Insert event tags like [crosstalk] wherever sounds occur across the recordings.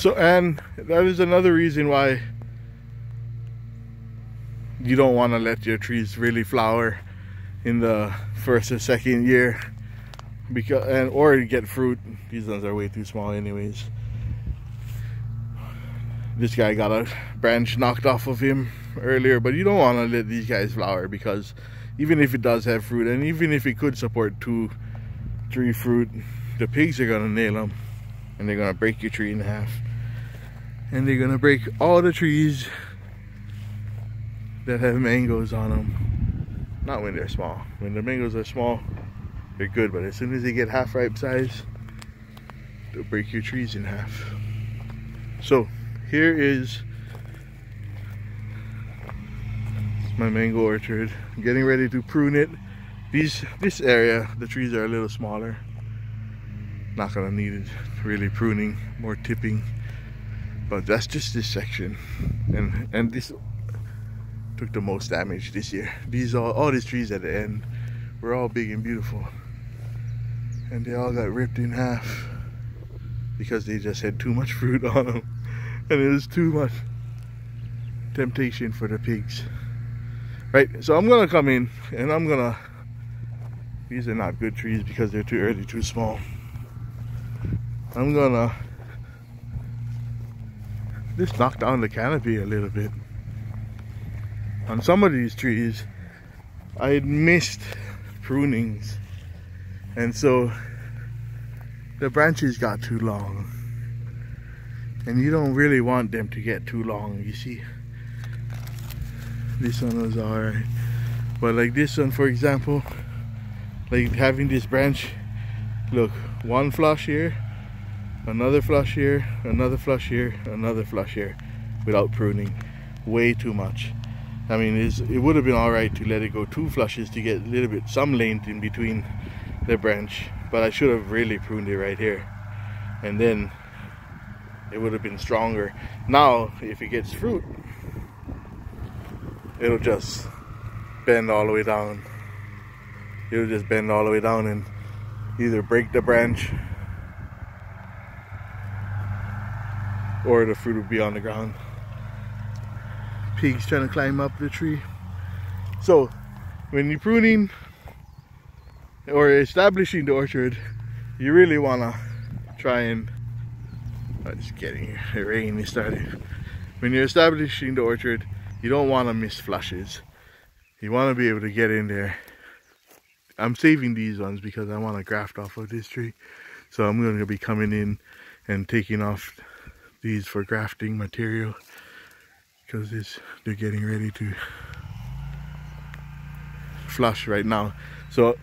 So, and that is another reason why you don't want to let your trees really flower in the first or second year because and or get fruit. These ones are way too small anyways. This guy got a branch knocked off of him earlier but you don't want to let these guys flower because even if it does have fruit and even if it could support two three fruit the pigs are gonna nail them and they're gonna break your tree in half and they're gonna break all the trees that have mangoes on them. Not when they're small. When the mangoes are small, they're good, but as soon as they get half ripe size, they'll break your trees in half. So here is my mango orchard. I'm getting ready to prune it. These this area, the trees are a little smaller. Not gonna need it really pruning, more tipping. But that's just this section. And and this took the most damage this year. These all, all these trees at the end were all big and beautiful. And they all got ripped in half because they just had too much fruit on them. And it was too much temptation for the pigs. Right, so I'm gonna come in and I'm gonna, these are not good trees because they're too early, too small. I'm gonna just knocked down the canopy a little bit. On some of these trees I had missed prunings. And so the branches got too long. And you don't really want them to get too long you see. This one was alright. But like this one for example like having this branch look one flush here another flush here another flush here another flush here without pruning way too much I mean, it would have been all right to let it go two flushes to get a little bit, some length in between the branch. But I should have really pruned it right here. And then it would have been stronger. Now, if it gets fruit, it'll just bend all the way down. It'll just bend all the way down and either break the branch or the fruit will be on the ground pigs trying to climb up the tree. So when you're pruning or establishing the orchard, you really want to try and I'm just kidding, [laughs] the rain is starting. When you're establishing the orchard, you don't want to miss flushes. You want to be able to get in there. I'm saving these ones because I want to graft off of this tree. So I'm going to be coming in and taking off these for grafting material because they're getting ready to flush right now. So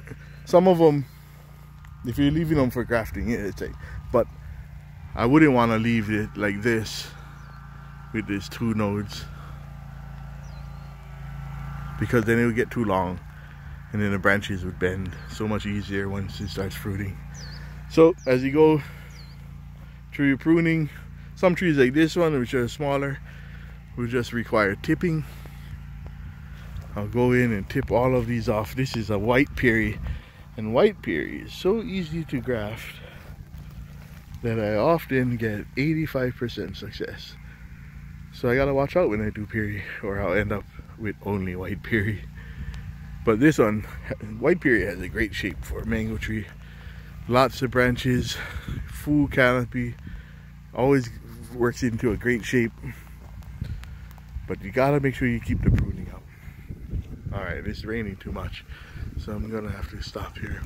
some of them if you're leaving them for grafting it's like but I wouldn't want to leave it like this with these two nodes because then it would get too long and then the branches would bend so much easier once it starts fruiting. So as you go through your pruning some trees like this one which are smaller will just require tipping. I'll go in and tip all of these off. This is a white Pirie and white Pirie is so easy to graft that I often get 85% success. So I gotta watch out when I do Pirie or I'll end up with only white Pirie. But this one, white Pirie has a great shape for a mango tree. Lots of branches, full canopy, always works into a great shape. But you gotta make sure you keep the pruning up. Alright, it's raining too much. So I'm gonna have to stop here.